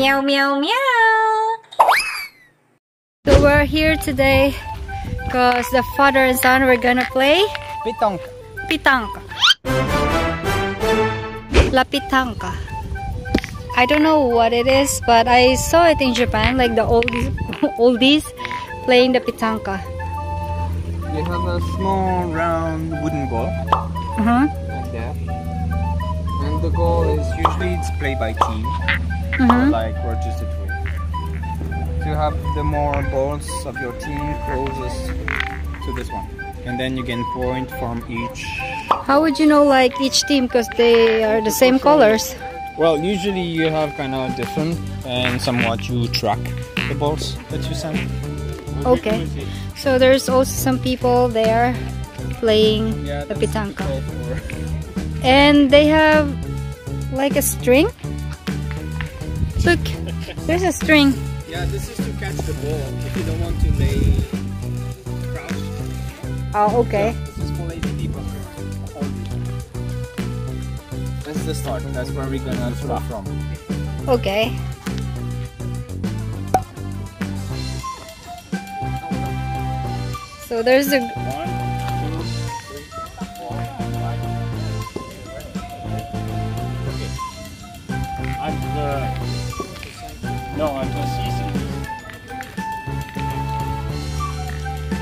Meow, meow, meow. So we're here today because the father and son were gonna play Pitonka. pitanka. La pitanka. I don't know what it is, but I saw it in Japan, like the oldies, oldies playing the pitanka. You have a small round wooden ball Uh huh. like that. And the goal is usually it's played by team, Mm-hmm. Like we're just a two. To have the more balls of your team closest to this one. And then you can point from each. How would you know like each team because they are the same colors? Well, usually you have kind of different and somewhat you track the balls that you send. Okay. So there's also some people there playing Yeah, the pitanka. And they have like a string. Look, there's a string. Yeah, this is to catch the ball if you don't want to lay crouch. Oh, okay. This is for lazy people. That's the start. That's where we're gonna start from. Okay. So there's a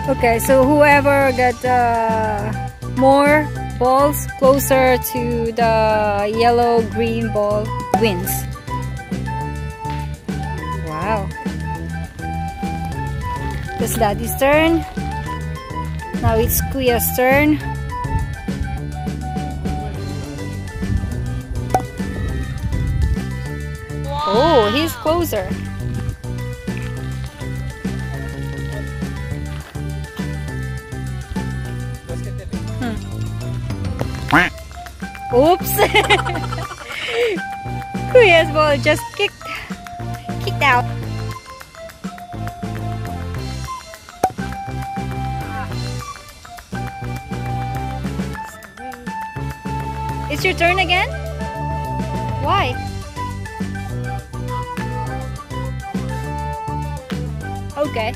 okay. So whoever got uh, more balls closer to the yellow green ball wins. Wow. That's Daddy's turn. Now it's Kuya's turn. Oh, he's closer. Oops. Kuya's ball just kicked kicked out. It's your turn again? Why? Okay.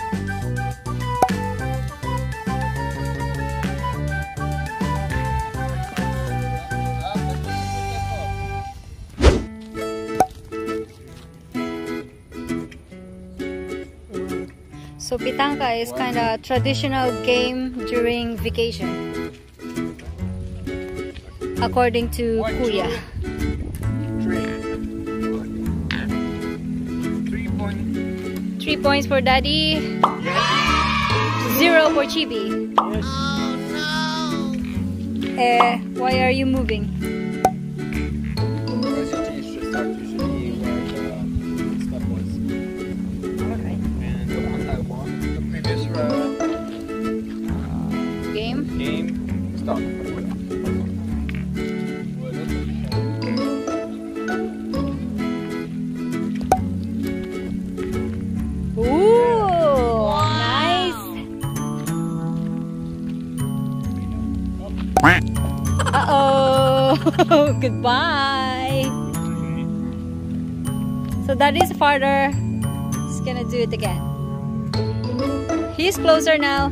So pitangka is kind of traditional game during vacation. According to One, Kuya. Three. Three point. Three points for Daddy. Zero for Chibi. Yes. Eh, why are you moving? Uh-oh. Goodbye. So that is farther. He's gonna do it again. He's closer now.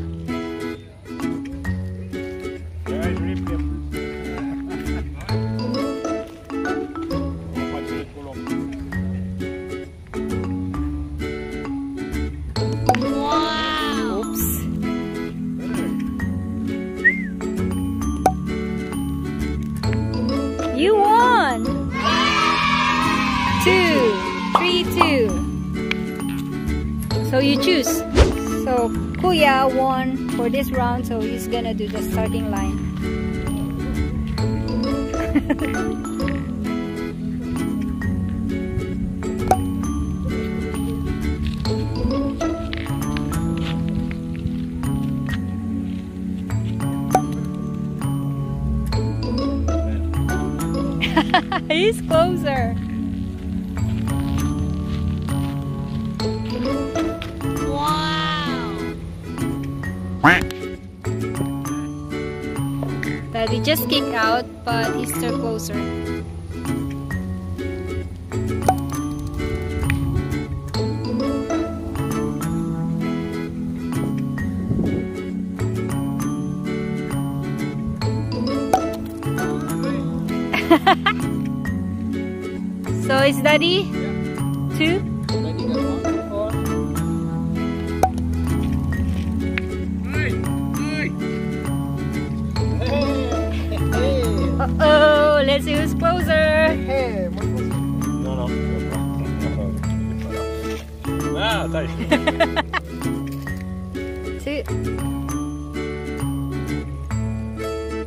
You won! Two, three, two. So you choose. So Kuya won for this round, so he's gonna do the starting line. he's closer. Wow. Daddy just kicked out, but he's still closer. so is daddy? Two? Ready, got one, two, hey, Uh-oh, let's see who's closer. hey. No, no. Ah. Two.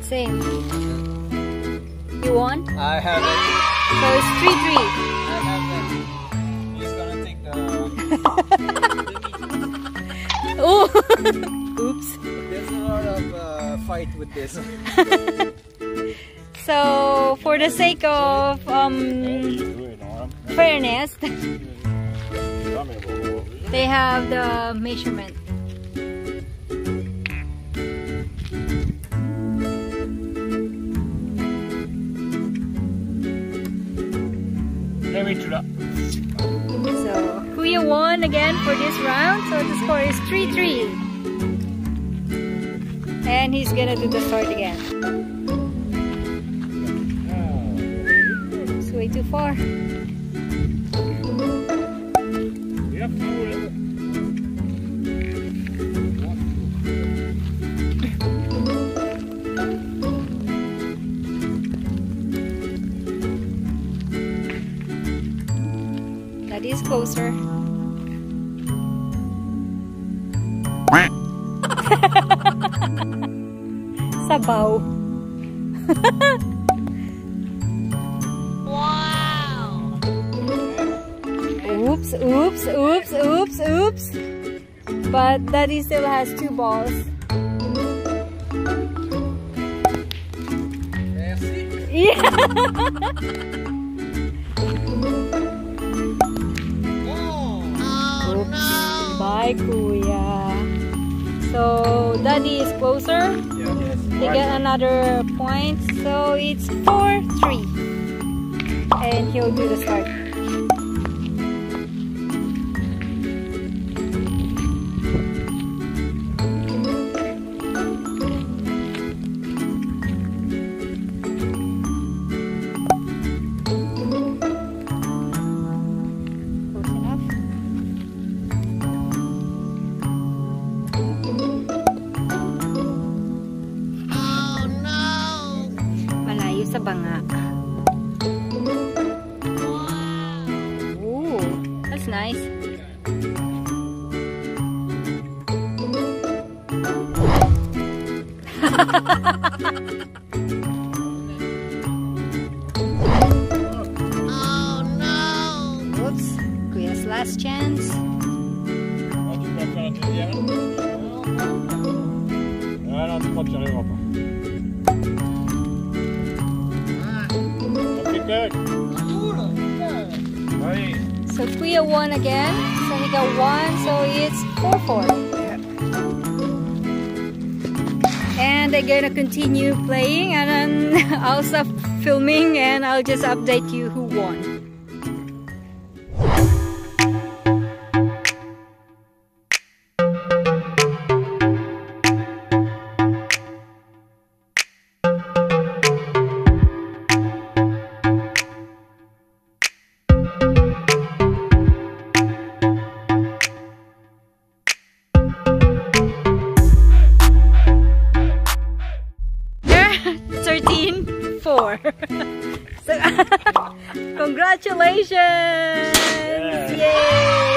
Same. You won? I have it. So it's 3-3. I have it. He's gonna take the. Oh! Oops. There's a lot of uh, fight with this. So, for the sake of um, fairness, they have the measurement. So, Kuya won again for this round. So, the score is 3-3. And he's gonna do the start again. It's way too far. Closer. Sabaw. Oops, oops, oops, oops, oops. But Daddy still has two balls. Yeah. Kuya. So, Daddy is closer. Yes. They get another point. So, it's 4-3. And he'll do the start. Last chance. Väg. Nej. So Kuya won oh again. So he got one. So it's 4-4. And they're gonna continue playing and then I'll stop filming and I'll just update you who won. more. so, congratulations! Yeah. Yay!